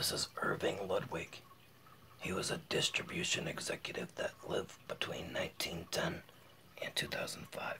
This is Irving Ludwig. He was a distribution executive that lived between 1910 and 2005.